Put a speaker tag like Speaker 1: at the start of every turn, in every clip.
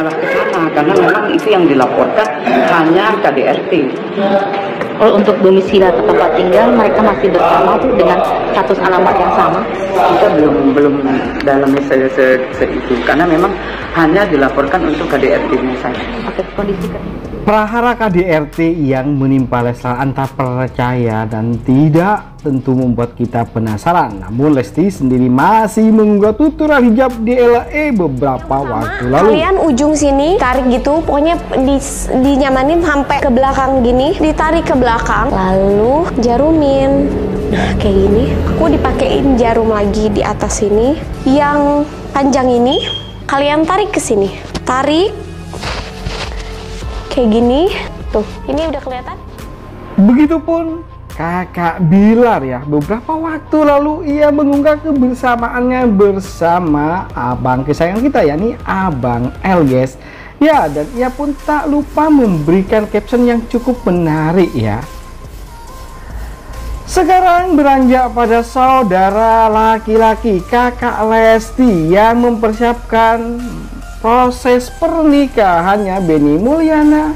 Speaker 1: mengarah ke sana karena memang itu yang dilaporkan hanya KDRT.
Speaker 2: Oh, untuk domisili atau tempat tinggal mereka masih bersama tuh dengan status alamat yang sama.
Speaker 1: Kita belum belum dalam se, se, se itu karena memang hanya dilaporkan untuk KDRT-nya saja.
Speaker 2: Oke, kondisi ke
Speaker 3: Prahara KDRT yang menimpa Leslar antara percaya dan tidak tentu membuat kita penasaran. Namun Lesti sendiri masih mengunggah tuturan hijab di LA beberapa waktu lalu.
Speaker 4: Kalian ujung sini tarik gitu, pokoknya di, dinyamanin sampai ke belakang gini, ditarik ke belakang, lalu jarumin. Nah kayak gini, aku dipakein jarum lagi di atas sini. Yang panjang ini, kalian tarik ke sini, tarik kayak gini. Tuh, ini udah kelihatan?
Speaker 3: Begitupun kakak Bilar ya beberapa waktu lalu ia mengunggah kebersamaannya bersama abang kesayangan kita yakni abang El guys ya dan ia pun tak lupa memberikan caption yang cukup menarik ya. Sekarang beranjak pada saudara laki-laki kakak Lesti yang mempersiapkan proses pernikahannya Beni Mulyana.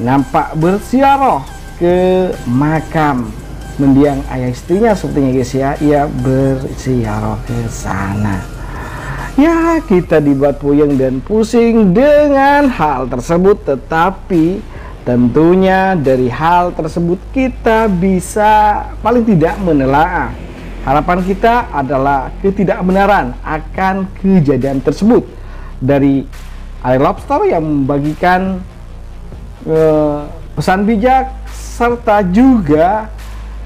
Speaker 3: Nampak bersiaroh ke makam. Mendiang ayah istrinya sepertinya guys ya ia bersiaroh ke sana. Ya kita dibuat puyeng dan pusing dengan hal tersebut tetapi tentunya dari hal tersebut kita bisa paling tidak menelaah. Harapan kita adalah ketidakbenaran akan kejadian tersebut. Dari air lobster yang membagikan uh, pesan bijak serta juga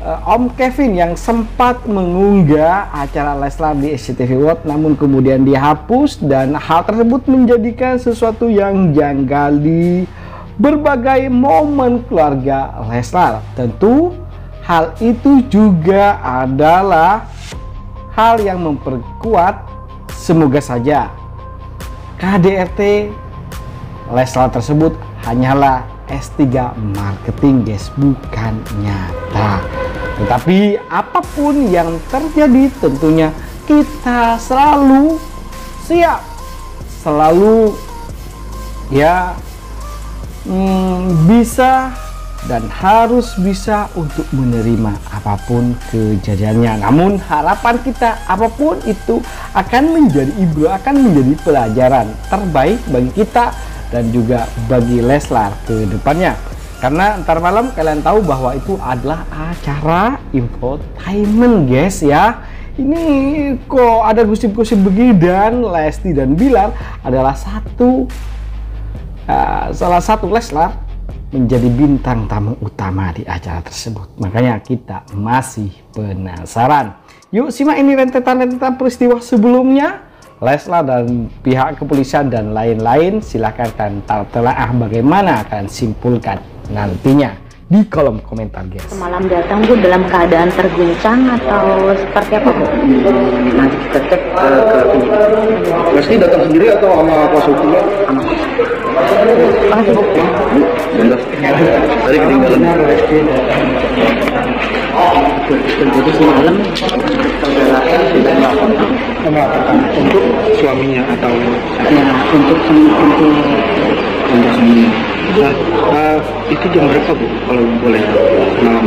Speaker 3: uh, Om Kevin yang sempat mengunggah acara Leslar di SCTV World namun kemudian dihapus dan hal tersebut menjadikan sesuatu yang janggal di berbagai momen keluarga Leslar tentu hal itu juga adalah hal yang memperkuat semoga saja. KDRT Leslar tersebut hanyalah S3 marketing guys. Bukan nyata. Tetapi apa pun yang terjadi tentunya kita selalu siap. Selalu ya hmm, bisa dan harus bisa untuk menerima apa pun kejadiannya. Namun harapan kita apa pun itu akan menjadi ibu, akan menjadi pelajaran terbaik bagi kita dan juga bagi Leslar ke depannya. Karena ntar malam kalian tahu bahwa itu adalah acara infotainment guys ya. Ini kok ada gosip-gosip begini dan Lesti dan Bilar adalah satu uh, salah satu Leslar menjadi bintang tamu utama di acara tersebut. Makanya kita masih penasaran. Yuk simak ini rentetan-rentetan peristiwa sebelumnya. Leslar dan pihak kepolisian dan lain-lain silahkan kalian telaah bagaimana akan simpulkan nantinya di kolom komentar guys.
Speaker 2: Semalam datang Bu dalam keadaan terguncang atau seperti apa Bu?
Speaker 1: Nanti kita cek ke, ke penyidik.
Speaker 5: Lesti datang sendiri atau sama kuasa hukumnya?
Speaker 2: Makasih Bu.
Speaker 5: Bentar. Tadi ketinggalan.
Speaker 1: Terjadi semalam saudara sudah melaporkan
Speaker 5: Melaporkan untuk suaminya atau
Speaker 1: ya untuk untuk untuk semuanya.
Speaker 5: nah, eh, itu jam berapa bu kalau boleh malam.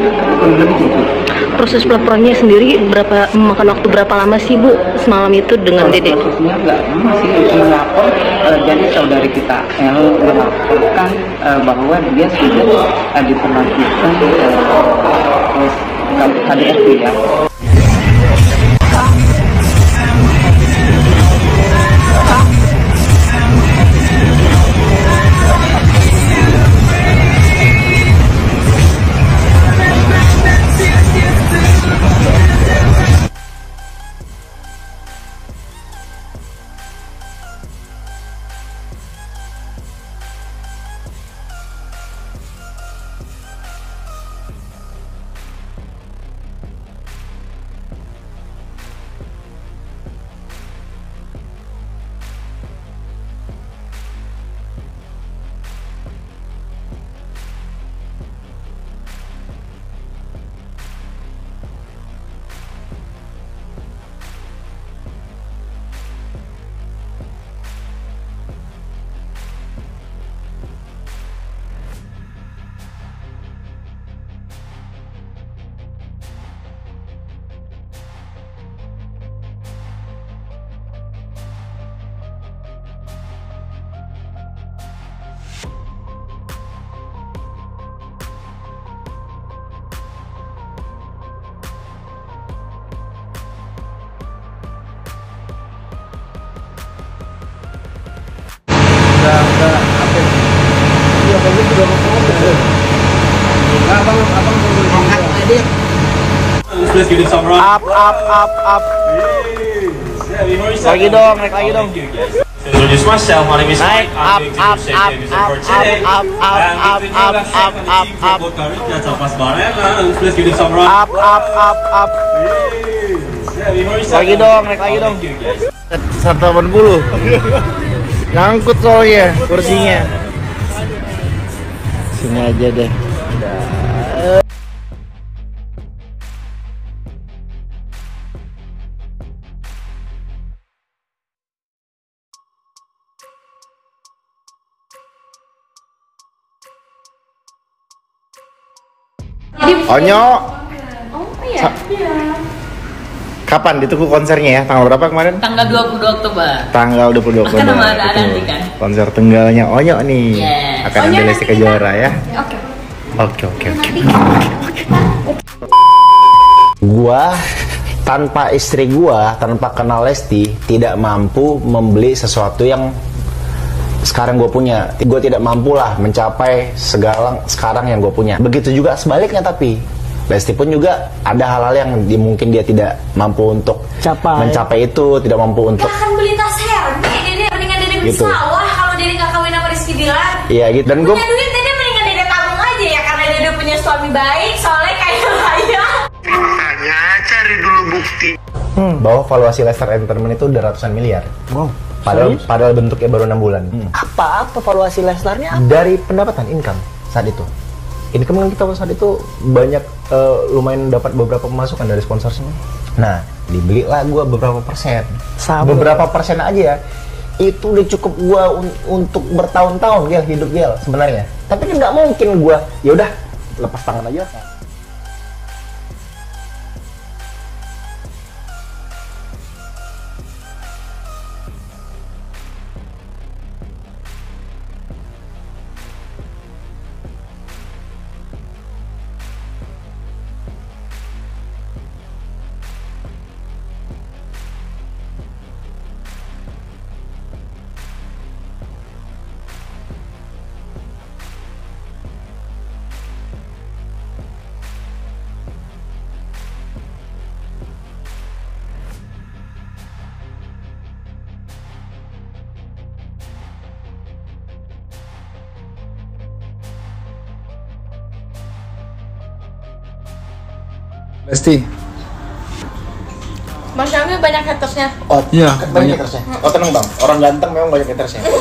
Speaker 2: Proses pelaporannya sendiri berapa memakan waktu berapa lama sih Bu semalam itu dengan Dede?
Speaker 1: prosesnya nggak lama sih melapor. eh, jadi saudari kita L melaporkan eh, bahwa dia sudah eh, diperlakukan eh, KDRT ya.
Speaker 3: Iya, gitu Nah, abang abang up up up up lagi dong naik lagi dong
Speaker 6: Introduce myself, my
Speaker 3: lagi dong naik lagi dong. 180 nyangkut soalnya kursinya sini aja deh. Onyo. Sa- Kapan dituku konsernya ya? Tanggal berapa kemarin?
Speaker 7: Tanggal 22 Oktober.
Speaker 3: Tanggal 22 Oktober.
Speaker 7: Kan nama ada
Speaker 3: Betul.
Speaker 7: nanti kan?
Speaker 3: Konser tunggalnya Onyo nih.
Speaker 7: Yes.
Speaker 3: Akan ambil Lesti Kejora ya. Oke. Oke, oke, oke.
Speaker 8: gua tanpa istri gua tanpa kenal Lesti tidak mampu membeli sesuatu yang sekarang gue punya gue tidak mampu lah mencapai segala sekarang yang gue punya begitu juga sebaliknya tapi Lesti pun juga ada hal-hal yang di- mungkin dia tidak mampu untuk mencapai itu tidak mampu untuk
Speaker 9: Gak akan beli tas Hermes, Dede mendingan Dede beli
Speaker 8: Gitu.
Speaker 9: sawah kalau Dede gak kawin sama Rizky Bilar.
Speaker 8: iya gitu dan gue
Speaker 9: Punya duit Dede mendingan Dede tabung aja ya karena Dede punya suami baik, soalnya kayak raya.
Speaker 8: bahwa valuasi Lester Entertainment itu udah ratusan miliar
Speaker 3: Wow.
Speaker 8: padahal padahal bentuknya baru enam bulan
Speaker 10: Apa apa valuasi Leslarnya?
Speaker 8: dari pendapatan income saat itu income yang kita saat itu banyak eh, lumayan dapat beberapa pemasukan dari sponsor nah dibelilah gua beberapa persen.
Speaker 10: Sama.
Speaker 8: beberapa persen aja ya. Itu udah cukup gua un- untuk bertahun-tahun gel hidup gel sebenarnya. Tapi kan nggak mungkin gua ya udah lepas tangan aja
Speaker 3: Lesti.
Speaker 4: Mas Syamil banyak hatersnya.
Speaker 8: oh
Speaker 3: Iya,
Speaker 8: banyak hatersnya oh tenang bang orang ganteng memang banyak hatersnya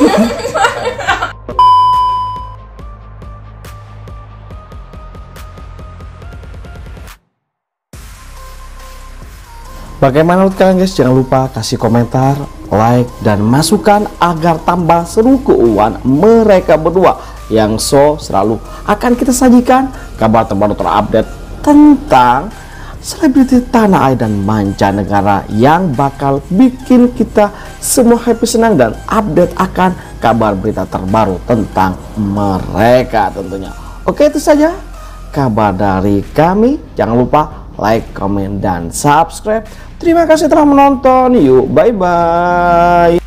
Speaker 3: Bagaimana menurut kalian guys? Jangan lupa kasih komentar, like, dan masukan agar tambah seru keuangan mereka berdua yang so selalu akan kita sajikan kabar terbaru terupdate tentang selebriti tanah air dan mancanegara yang bakal bikin kita semua happy senang dan update akan kabar berita terbaru tentang mereka tentunya. Oke itu saja kabar dari kami. Jangan lupa like, comment, dan subscribe. Terima kasih telah menonton. Yuk, bye-bye.